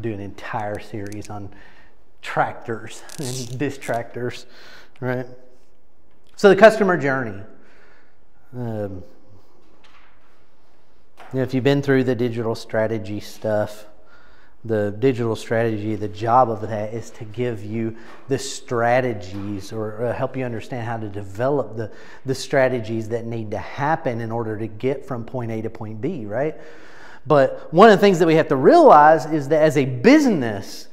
do an entire series on tractors and distractors, right? So the customer journey. Um, if you've been through the digital strategy stuff, the digital strategy, the job of that is to give you the strategies or uh, help you understand how to develop the, the strategies that need to happen in order to get from point A to point B, right? But one of the things that we have to realize is that as a business,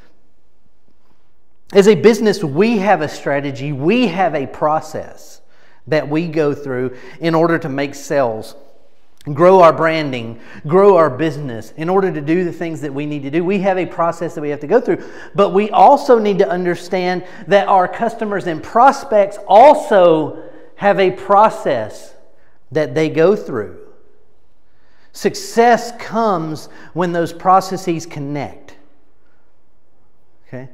as a business, we have a strategy, we have a process that we go through in order to make sales grow our branding, grow our business. In order to do the things that we need to do, we have a process that we have to go through. But we also need to understand that our customers and prospects also have a process that they go through. Success comes when those processes connect. Okay?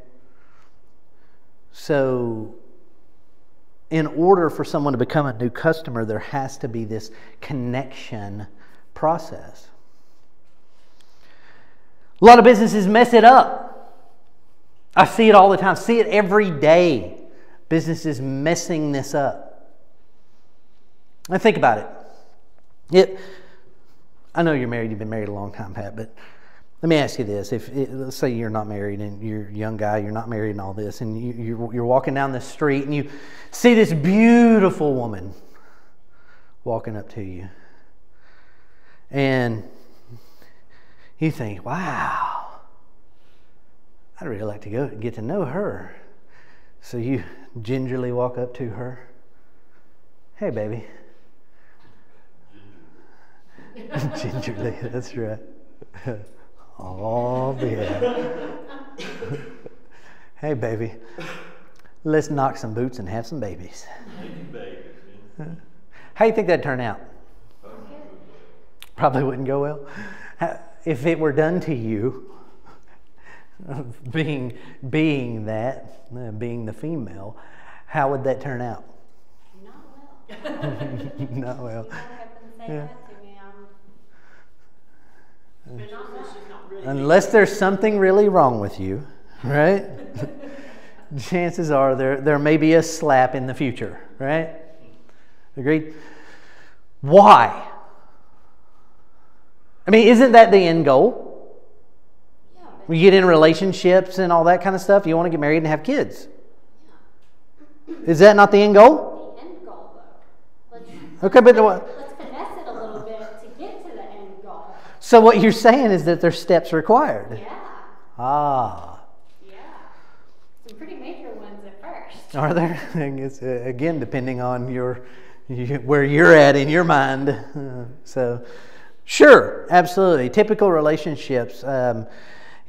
So, in order for someone to become a new customer, there has to be this connection process. A lot of businesses mess it up. I see it all the time, see it every day. Businesses messing this up. Now think about it. It I know you're married, you've been married a long time, Pat, but let me ask you this: If it, let's say you're not married and you're a young guy, you're not married and all this, and you, you're, you're walking down the street and you see this beautiful woman walking up to you, and you think, "Wow, I'd really like to go get to know her." So you gingerly walk up to her. Hey, baby. gingerly, that's right. Oh, yeah. hey, baby. Let's knock some boots and have some babies. How do you think that'd turn out? Probably wouldn't go well. If it were done to you, being being that, uh, being the female, how would that turn out? Not well. Not well. Yeah. Unless there's something really wrong with you, right? Chances are there, there may be a slap in the future, right? Agreed? Why? I mean, isn't that the end goal? Yeah, We get in relationships and all that kind of stuff. You want to get married and have kids. Is that not the end goal? the end goal, though. Okay, but the what? let's finesse it a little bit to get to the end goal. So what you're saying is that there's steps required. Yeah, Ah, yeah. Some pretty major ones at first. are there? I guess, uh, again, depending on your, you, where you're at in your mind. Uh, so, sure, absolutely. Typical relationships. Um,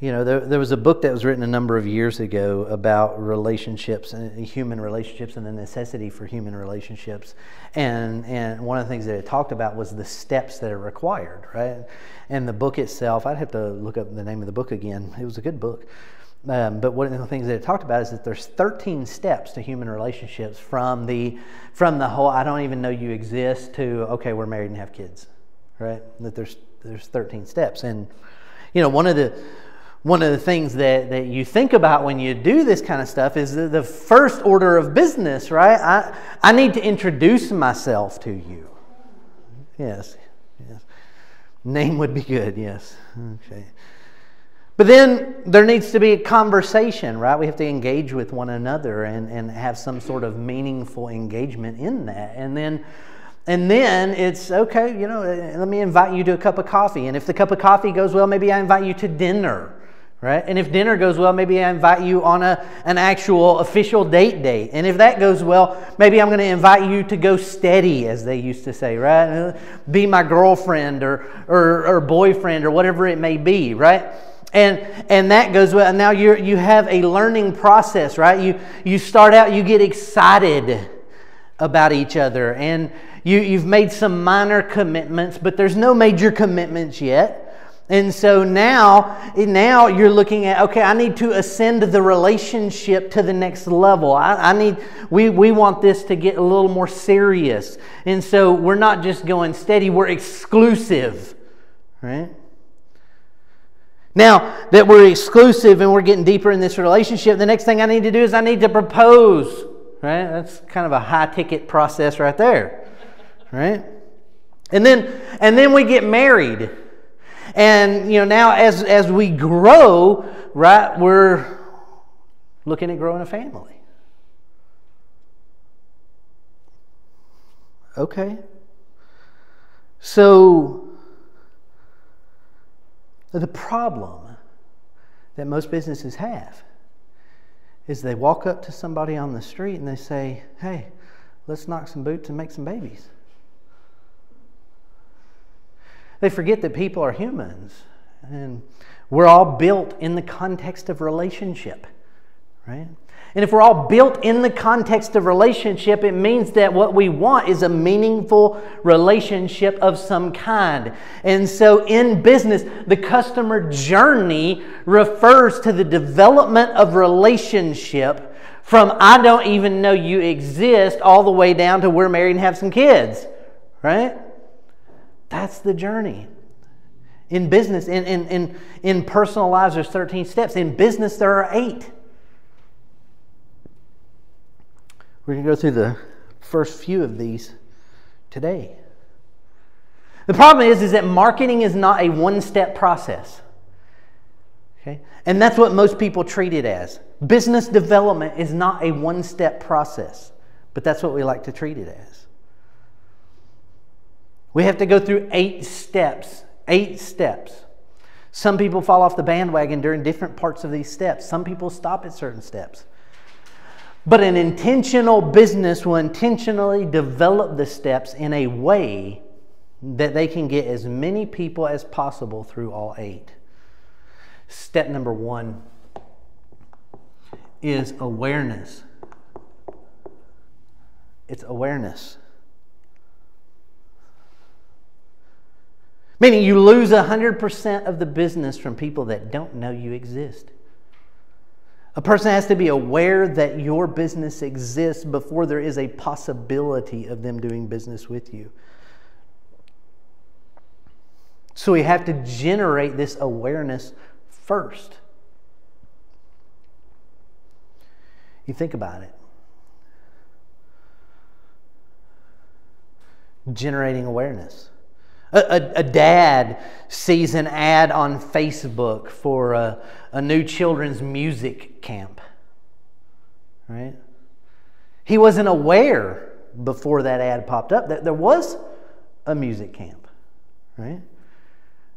you know, there, there was a book that was written a number of years ago about relationships and human relationships and the necessity for human relationships. And, and one of the things that it talked about was the steps that are required, right? And the book itself, I'd have to look up the name of the book again. It was a good book. Um, but one of the things that it talked about is that there's 13 steps to human relationships from the, from the whole, I don't even know you exist to, okay, we're married and have kids, right? That there's, there's 13 steps. And, you know, one of the, one of the things that, that you think about when you do this kind of stuff is the, the first order of business, right? I, I need to introduce myself to you. Yes, yes. Name would be good, yes. Okay. But then there needs to be a conversation, right? We have to engage with one another and, and have some sort of meaningful engagement in that. And then and then it's okay, you know, let me invite you to a cup of coffee. And if the cup of coffee goes well, maybe I invite you to dinner, right? And if dinner goes well, maybe I invite you on a, an actual official date date. And if that goes well, maybe I'm going to invite you to go steady, as they used to say, right? Be my girlfriend or, or, or boyfriend or whatever it may be, right? and and that goes well and now you you have a learning process right you you start out you get excited about each other and you you've made some minor commitments but there's no major commitments yet and so now now you're looking at okay i need to ascend the relationship to the next level i, I need we we want this to get a little more serious and so we're not just going steady we're exclusive right Now that we're exclusive and we're getting deeper in this relationship, the next thing I need to do is I need to propose. Right? That's kind of a high ticket process right there. Right? And then and then we get married. And you know, now as as we grow, right, we're looking at growing a family. Okay. So the problem that most businesses have is they walk up to somebody on the street and they say, Hey, let's knock some boots and make some babies. They forget that people are humans and we're all built in the context of relationship, right? And if we're all built in the context of relationship, it means that what we want is a meaningful relationship of some kind. And so in business, the customer journey refers to the development of relationship from I don't even know you exist all the way down to we're married and have some kids, right? That's the journey. In business, in, in, in, in personal lives, there's 13 steps. In business, there are eight. We're going to go through the first few of these today. The problem is, is that marketing is not a one step process. Okay? And that's what most people treat it as. Business development is not a one step process, but that's what we like to treat it as. We have to go through eight steps. Eight steps. Some people fall off the bandwagon during different parts of these steps. Some people stop at certain steps. But an intentional business will intentionally develop the steps in a way that they can get as many people as possible through all eight. Step number one is awareness. It's awareness. Meaning you lose 100% of the business from people that don't know you exist. A person has to be aware that your business exists before there is a possibility of them doing business with you. So we have to generate this awareness first. You think about it. Generating awareness. A, a, a, dad sees an ad on Facebook for a, a new children's music camp, right? He wasn't aware before that ad popped up that there was a music camp, right?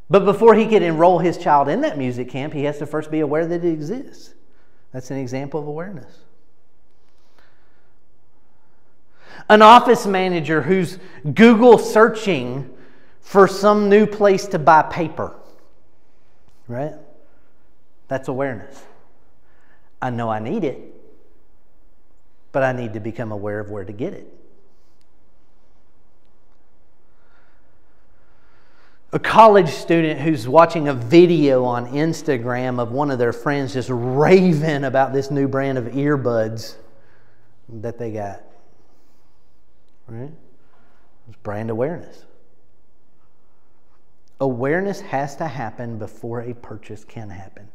But before he could enroll his child in that music camp, he has to first be aware that it exists. That's an example of awareness. An office manager who's Google searching for some new place to buy paper, right? That's awareness. I know I need it, but I need to become aware of where to get it. A college student who's watching a video on Instagram of one of their friends just raving about this new brand of earbuds that they got. Right? It's brand awareness. Awareness has to happen before a purchase can happen.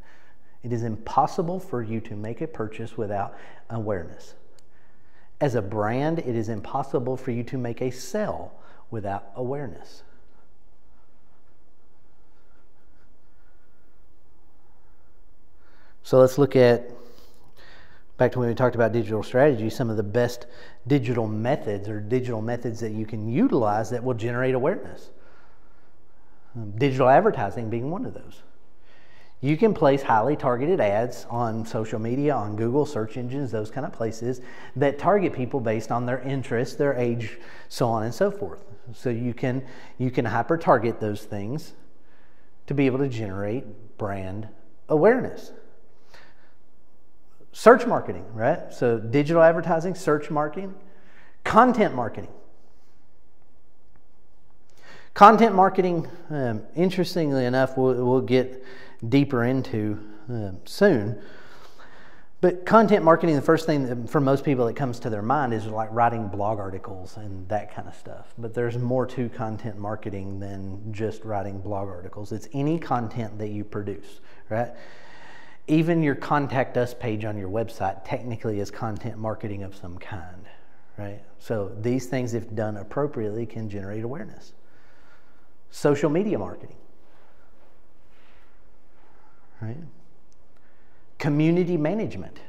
It is impossible for you to make a purchase without awareness. As a brand, it is impossible for you to make a sell without awareness. So let's look at, back to when we talked about digital strategy, some of the best digital methods or digital methods that you can utilize that will generate awareness. Um, digital advertising being one of those. You can place highly targeted ads on social media, on Google, search engines, those kind of places that target people based on their interests, their age, so on and so forth. So you can you can hyper target those things to be able to generate brand awareness. Search marketing, right? So digital advertising, search marketing, content marketing. Content marketing, um, interestingly enough, we'll, we'll, get deeper into um, soon. But content marketing, the first thing that, for most people that comes to their mind is like writing blog articles and that kind of stuff. But there's more to content marketing than just writing blog articles. It's any content that you produce, right? Even your contact us page on your website technically is content marketing of some kind, right? So these things, if done appropriately, can generate awareness. Social media marketing, right? Community management.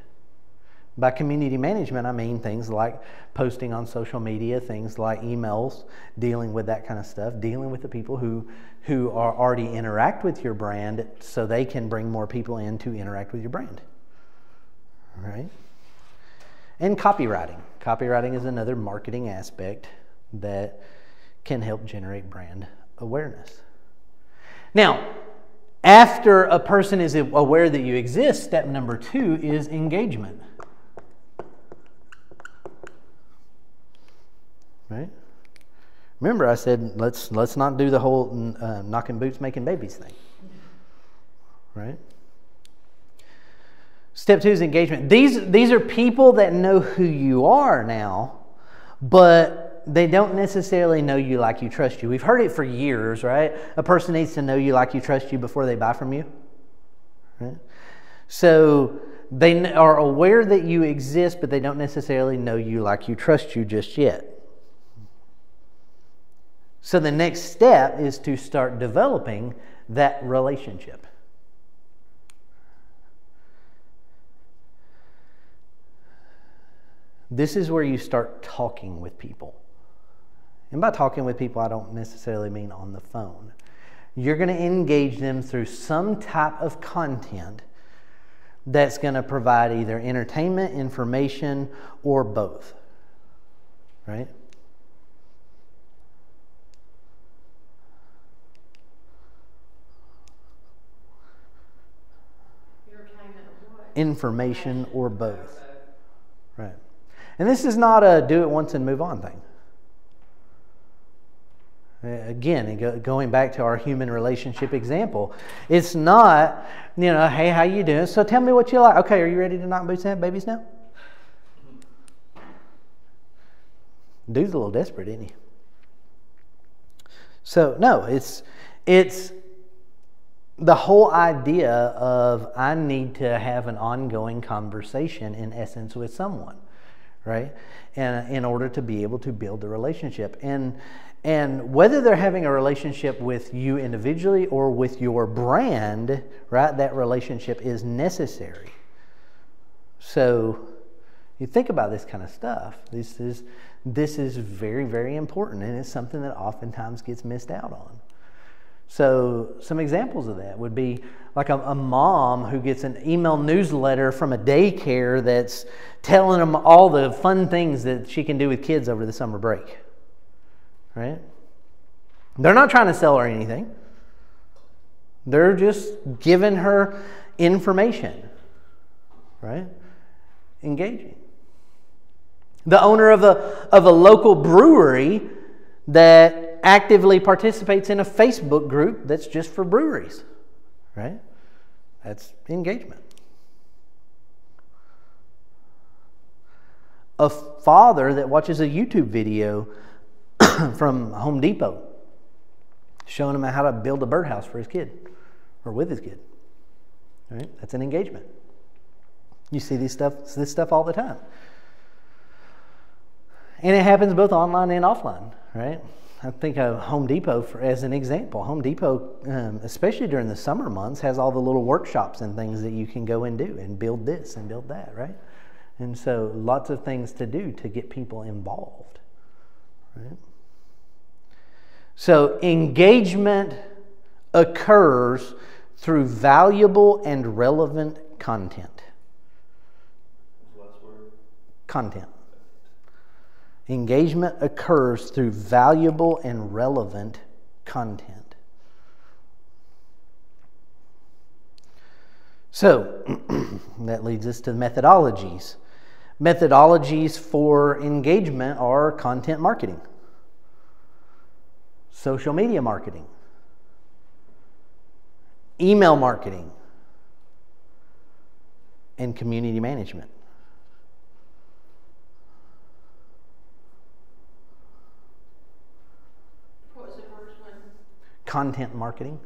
By community management, I mean things like posting on social media, things like emails, dealing with that kind of stuff, dealing with the people who, who are already interact with your brand so they can bring more people in to interact with your brand. Right? And copywriting. Copywriting is another marketing aspect that can help generate brand awareness. Now, after a person is aware that you exist, step number two is engagement. Right? Remember, I said let's let's not do the whole uh, knocking boots, making babies thing. Right? Step two is engagement. These these are people that know who you are now, but they don't necessarily know you like you trust you. We've heard it for years, right? A person needs to know you like you trust you before they buy from you. Right? So they are aware that you exist, but they don't necessarily know you like you trust you just yet. So the next step is to start developing that relationship. This is where you start talking with people. And by talking with people, I don't necessarily mean on the phone. You're going to engage them through some type of content that's going to provide either entertainment, information, or both. Right? Information or both. Right. And this is not a do it once and move on thing. Uh, again, going back to our human relationship example, it's not, you know, hey, how you doing? So tell me what you like. Okay, are you ready to knock boots have babies now? Dude's a little desperate, isn't he? So no, it's it's the whole idea of I need to have an ongoing conversation in essence with someone, right? And in order to be able to build a relationship. And and whether they're having a relationship with you individually or with your brand, right, that relationship is necessary. So you think about this kind of stuff. This is, this is very, very important, and it's something that oftentimes gets missed out on. So, some examples of that would be like a, a, mom who gets an email newsletter from a daycare that's telling them all the fun things that she can do with kids over the summer break right? They're not trying to sell her anything. They're just giving her information, right? Engaging. The owner of a, of a local brewery that actively participates in a Facebook group that's just for breweries, right? That's engagement. A father that watches a YouTube video from Home Depot showing him how to build a birdhouse for his kid or with his kid. Right? That's an engagement. You see these stuff, this stuff all the time. And it happens both online and offline, right? I think of Home Depot for, as an example. Home Depot, um, especially during the summer months, has all the little workshops and things that you can go and do and build this and build that, right? And so lots of things to do to get people involved, right? So, engagement occurs through valuable and relevant content. Content. Engagement occurs through valuable and relevant content. So, that leads us to methodologies. Methodologies for engagement are content marketing social media marketing, email marketing, and community management. What was the first one? Content marketing.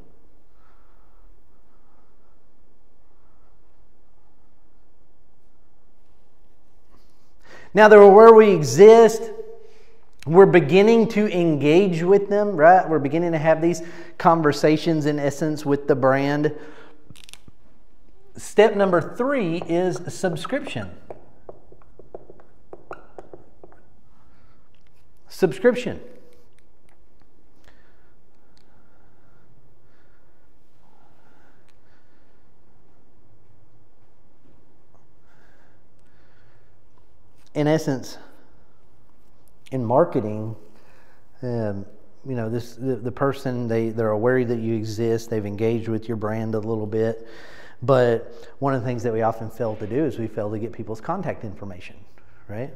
Now, there where we exist, we're beginning to engage with them, right? We're beginning to have these conversations, in essence, with the brand. Step number three is subscription. Subscription. In essence, in marketing, um, you know, this the, the person they they're aware that you exist. They've engaged with your brand a little bit, but one of the things that we often fail to do is we fail to get people's contact information, right?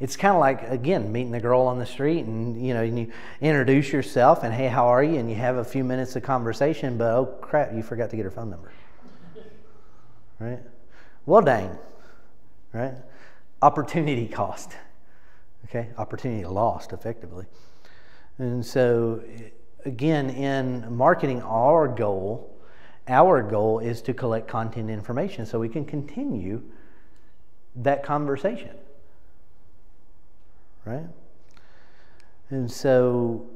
It's kind of like again meeting the girl on the street, and you know, and you introduce yourself, and hey, how are you? And you have a few minutes of conversation, but oh crap, you forgot to get her phone number, right? Well, dang, right? Opportunity cost. Okay, opportunity lost effectively. And so, again, in marketing, our goal, our goal is to collect content information so we can continue that conversation. Right? And so,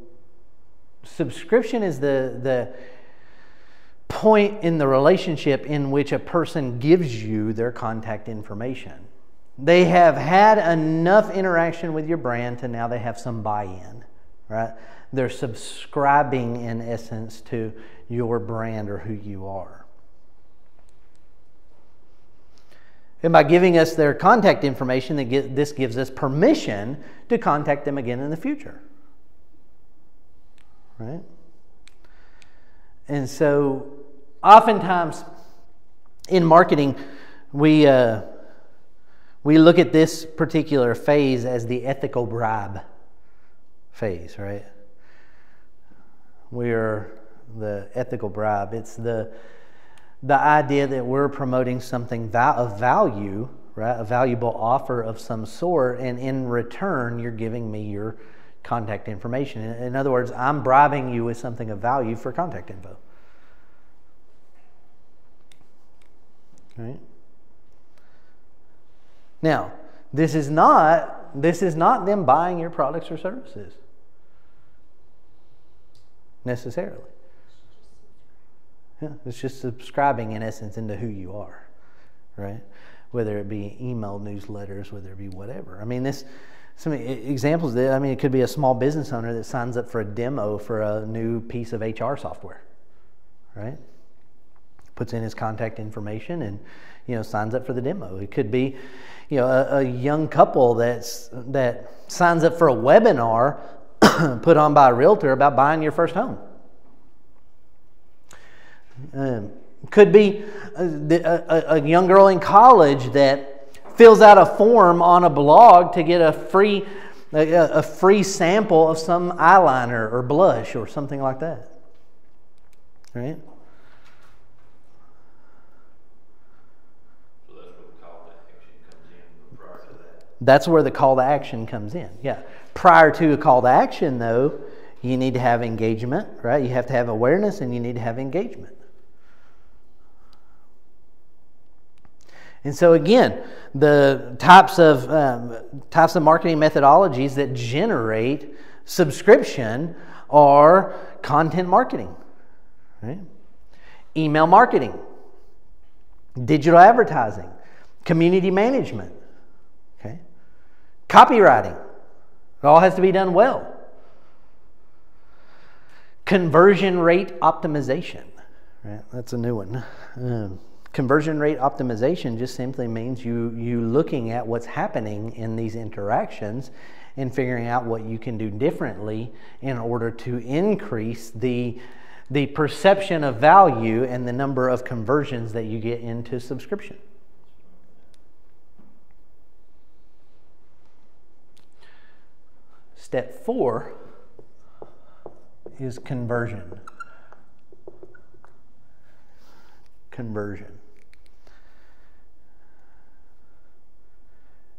subscription is the, the point in the relationship in which a person gives you their contact information. They have had enough interaction with your brand to now they have some buy in, right? They're subscribing, in essence, to your brand or who you are. And by giving us their contact information, this gives us permission to contact them again in the future. Right? And so, oftentimes in marketing, we. Uh, we look at this particular phase as the ethical bribe phase, right? We're the ethical bribe. It's the the idea that we're promoting something of value, right? A valuable offer of some sort, and in return, you're giving me your contact information. In other words, I'm bribing you with something of value for contact info. Right? Now, this is not this is not them buying your products or services necessarily. Yeah, it's just subscribing in essence into who you are, right? Whether it be email newsletters, whether it be whatever. I mean, this some examples. That, I mean, it could be a small business owner that signs up for a demo for a new piece of HR software, right? Puts in his contact information and you know signs up for the demo. It could be you know, a, a young couple that's, that signs up for a webinar put on by a realtor about buying your first home. Um, could be a, a, a, young girl in college that fills out a form on a blog to get a free, a, a free sample of some eyeliner or blush or something like that. Right? That's where the call to action comes in. Yeah. Prior to a call to action, though, you need to have engagement, right? You have to have awareness and you need to have engagement. And so again, the types of um, types of marketing methodologies that generate subscription are content marketing, right? Email marketing, digital advertising, community management, Copywriting. It all has to be done well. Conversion rate optimization. Right? That's a new one. Um, conversion rate optimization just simply means you, you looking at what's happening in these interactions and figuring out what you can do differently in order to increase the, the perception of value and the number of conversions that you get into subscription. Step four is conversion. Conversion.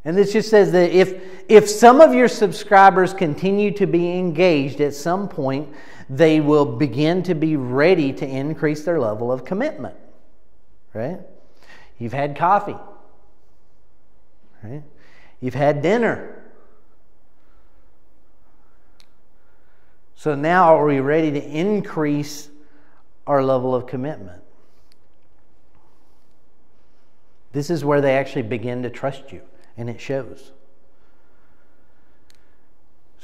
And this just says that if, if some of your subscribers continue to be engaged at some point, they will begin to be ready to increase their level of commitment. Right? You've had coffee. Right? You've had dinner. So now are we ready to increase our level of commitment? This is where they actually begin to trust you, and it shows.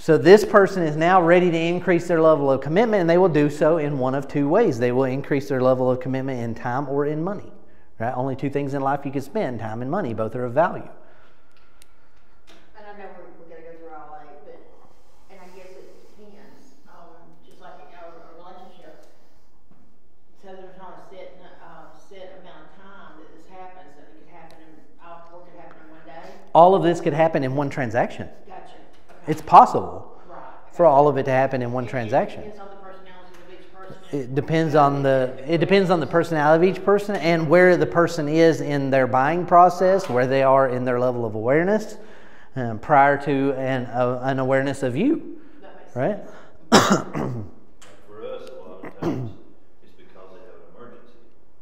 So, this person is now ready to increase their level of commitment, and they will do so in one of two ways. They will increase their level of commitment in time or in money. Right? Only two things in life you can spend time and money, both are of value. And I know we're, we're gonna go through all eight, but, and I guess it depends, um, just like in our, our relationship. So there's not a set, uh, set amount of time that this happens, that it could happen in, uh, or could happen in one day? All of this could happen in one transaction. Gotcha. Okay. It's possible Right. for all of it to happen in one It- it transaction. Depends on the personality of each person. It depends on the it depends on the personality of each person and where the person is in their buying process, where they are in their level of awareness, um, prior to an, uh, an awareness of you, That makes sense. right? For us, a lot of times, it's because they have an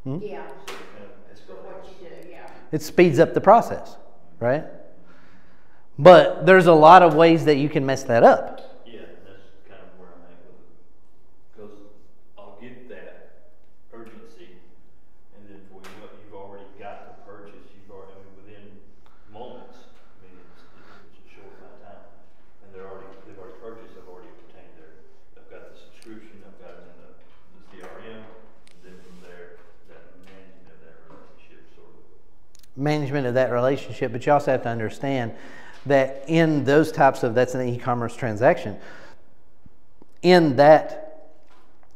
emergency. Yeah, So it kind of for what you do, yeah. It speeds up the process, right? But there's a lot of ways that you can mess that up. Yeah, that's kind of where I'm at with it. Because I'll get that urgency, and then for you, you've already got the purchase, you've already, I mean, within moments, I mean, it's, it's a short amount of time. And they're already, they've already purchased, they've already obtained their, they've got the subscription, I've got in the, the CRM, and then from there, that management of that relationship sort of management of that relationship, but you also have to understand that in those types of that's an e-commerce transaction. In that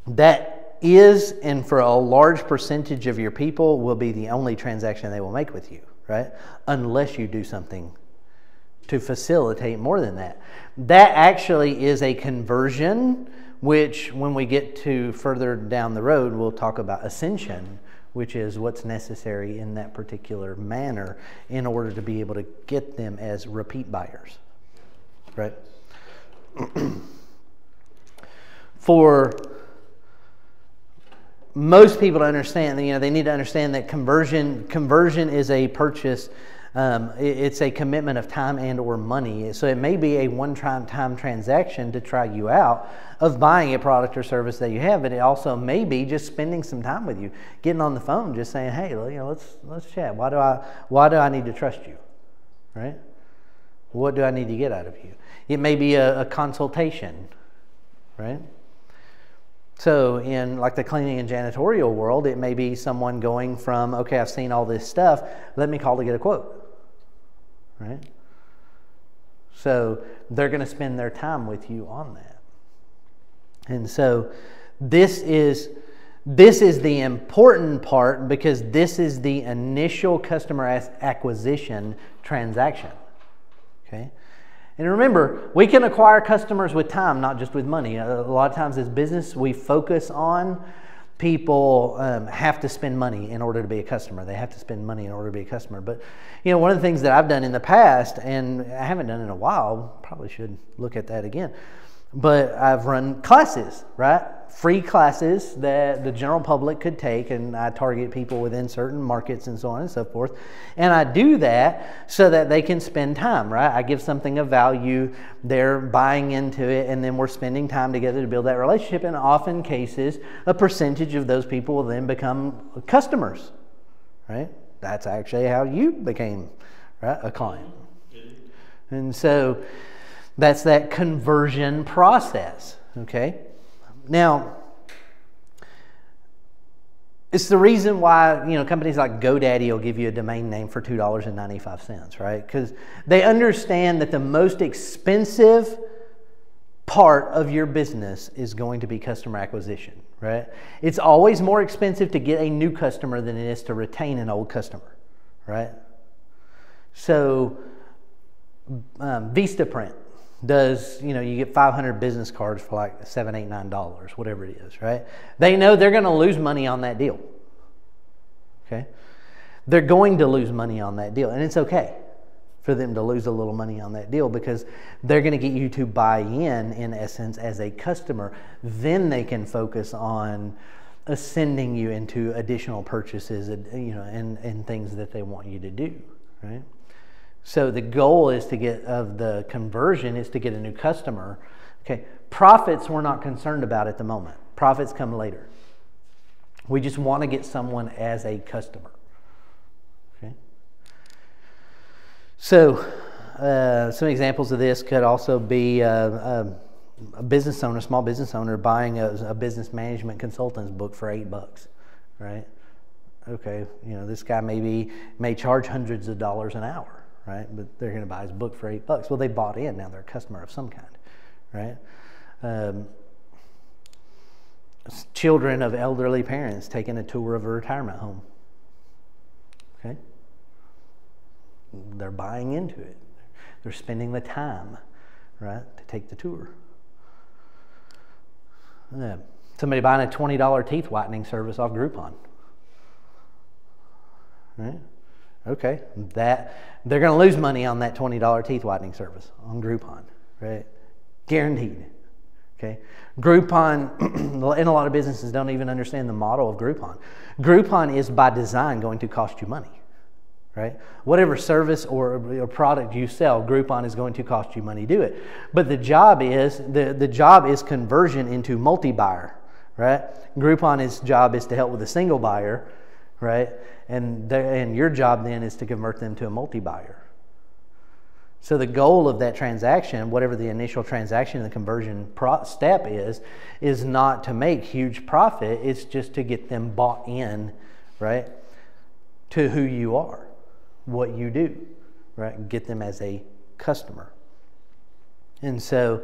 that is and for a large percentage of your people will be the only transaction they will make with you, right? Unless you do something to facilitate more than that. That actually is a conversion, which when we get to further down the road, we'll talk about ascension, which is what's necessary in that particular manner in order to be able to get them as repeat buyers. Right? For most people to understand, you know, they need to understand that conversion conversion is a purchase. Um, it- it's a commitment of time and or money. So it may be a one-time time transaction to try you out of buying a product or service that you have, but it also may be just spending some time with you, getting on the phone, just saying, "Hey, you know, let's let's chat. Why do I why do I need to trust you?" Right? What do I need to get out of you? It may be a, a consultation, right? So, in like the cleaning and janitorial world, it may be someone going from, okay, I've seen all this stuff, let me call to get a quote. Right? So, they're going to spend their time with you on that. And so, this is this is the important part because this is the initial customer acquisition transaction. Okay? And remember, we can acquire customers with time, not just with money. A lot of times as business, we focus on people um, have to spend money in order to be a customer. They have to spend money in order to be a customer. But you know, one of the things that I've done in the past, and I haven't done in a while, probably should look at that again. But I've run classes, right? Free classes that the general public could take, and I target people within certain markets and so on and so forth. And I do that so that they can spend time, right? I give something of value, they're buying into it, and then we're spending time together to build that relationship. And often cases, a percentage of those people will then become customers, right? That's actually how you became right, a client. And so that's that conversion process, okay? Now, it's the reason why you know companies like GoDaddy will give you a domain name for two dollars and ninety five cents, right? Because they understand that the most expensive part of your business is going to be customer acquisition, right? It's always more expensive to get a new customer than it is to retain an old customer, right? So, um, VistaPrint does, you know, you get 500 business cards for like seven, eight, nine dollars, whatever it is, right? They know they're going to lose money on that deal. Okay? They're going to lose money on that deal, and it's okay. for them to lose a little money on that deal because they're going to get you to buy in, in essence, as a customer. Then they can focus on ascending you into additional purchases, you know, and, and things that they want you to do, right? So the goal is to get of the conversion is to get a new customer. Okay, profits we're not concerned about at the moment. Profits come later. We just want to get someone as a customer. Okay. So uh, some examples of this could also be uh, a, a, business owner, small business owner, buying a, a business management consultant's book for eight bucks, right? Okay, you know this guy maybe may charge hundreds of dollars an hour right? But they're going to buy his book for eight bucks. Well, they bought in. Now they're a customer of some kind, right? Um, children of elderly parents taking a tour of a retirement home. Okay? They're buying into it. They're spending the time, right, to take the tour. Somebody buying a $20 teeth whitening service off Groupon. Right? Okay, that they're going to lose money on that $20 teeth whitening service on Groupon, right? Guaranteed. Okay. Groupon, and a lot of businesses don't even understand the model of Groupon. Groupon is by design going to cost you money, right? Whatever service or, or product you sell, Groupon is going to cost you money do it. But the job is the, the job is conversion into multi-buyer, right? Groupon's job is to help with a single buyer right? And, and your job then is to convert them to a multi buyer. So the goal of that transaction, whatever the initial transaction the conversion step is, is not to make huge profit. It's just to get them bought in, right, to who you are, what you do, right? Get them as a customer. And so,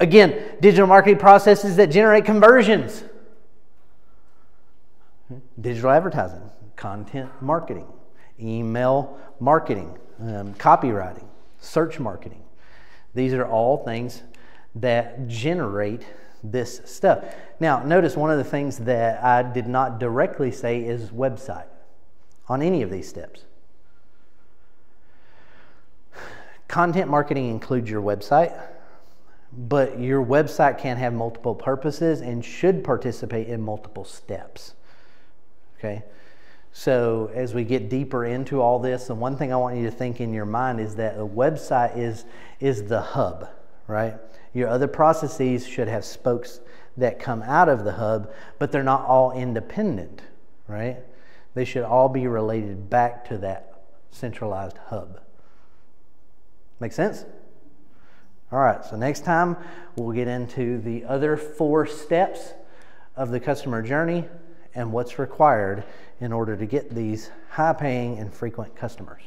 again, digital marketing processes that generate conversions. Digital advertising, content marketing, email marketing, um, copywriting, search marketing. These are all things that generate this stuff. Now, notice one of the things that I did not directly say is website on any of these steps. Content marketing includes your website, but your website can have multiple purposes and should participate in multiple steps. Okay? So, as we get deeper into all this, the one thing I want you to think in your mind is that a website is, is the hub, right? Your other processes should have spokes that come out of the hub, but they're not all independent, right? They should all be related back to that centralized hub. Make sense? All right, so next time we'll get into the other four steps of the customer journey and what's required in order to get these high paying and frequent customers.